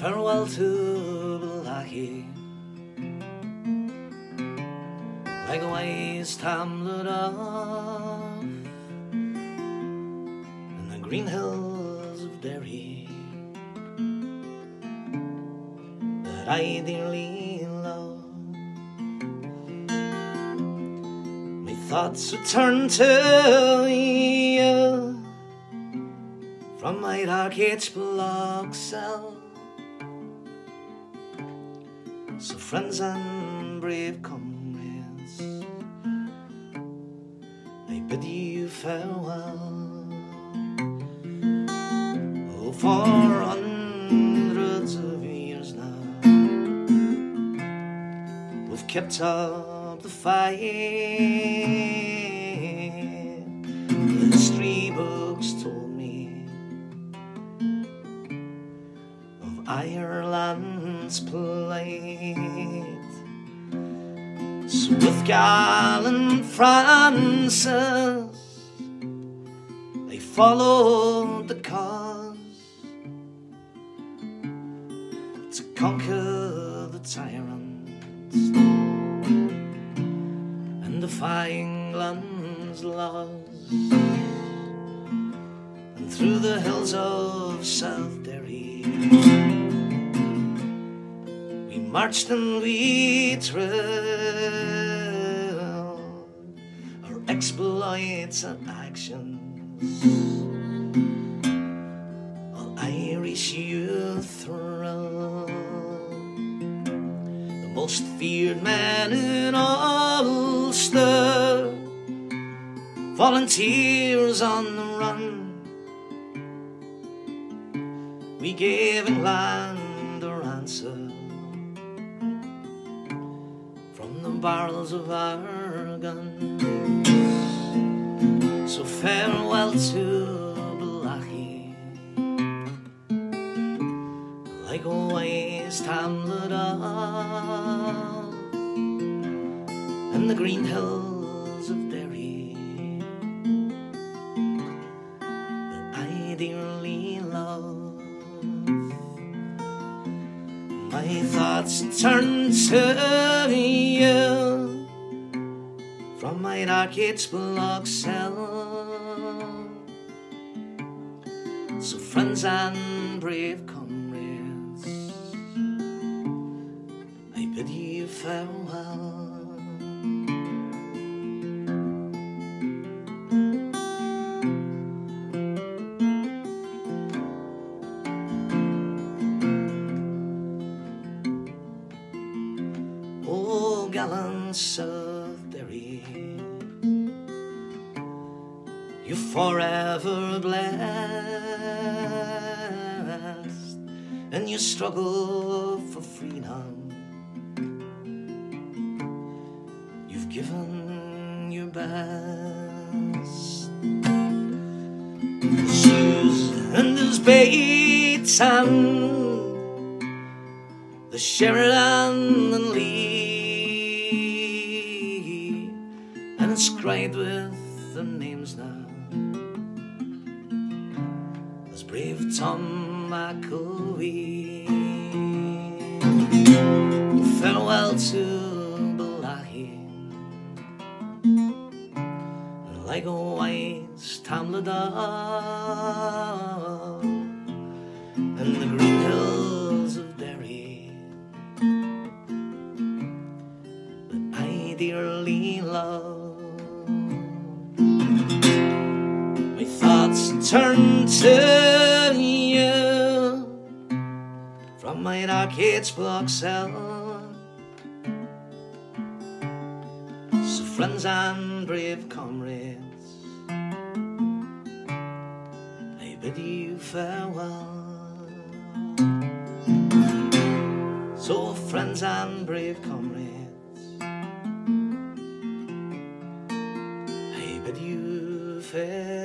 Farewell to Bellaghy Like a waste hamlet off In the green hills of Derry. That I dearly thoughts return to you From my dark H block cell So, friends and brave comrades, I bid you farewell. Oh, for hundreds of years now, we've kept up the fight. The history books told me of Ireland's plight. So with gallant Francis, they followed the cause to conquer the tyrants defy England's laws. And through the hills of South Derry, we marched and we trailed our exploits and actions. All Irish youth thrilled, the most feared man in Ulster, volunteers on the run. We gave England a ransom from the barrels of our guns. So farewell to Bellaghy, like a waste hamlet up and the green hills of Derry that I dearly love. My thoughts turn to you from my dark H block cell. So, friends and brave comrades, I bid you farewell. Gallant South Derry, you're forever blessed, and you struggle for freedom. You've given your best. Shoes and his baits and the Sheridan and Lee, inscribed with the names now as brave Tom McCoy. Farewell to Bellaghy, like a hamlet up and the green hills of Derry that I dearly love. Turn to you from my H block cell. So, friends and brave comrades, I bid you farewell. So, friends and brave comrades, I bid you farewell.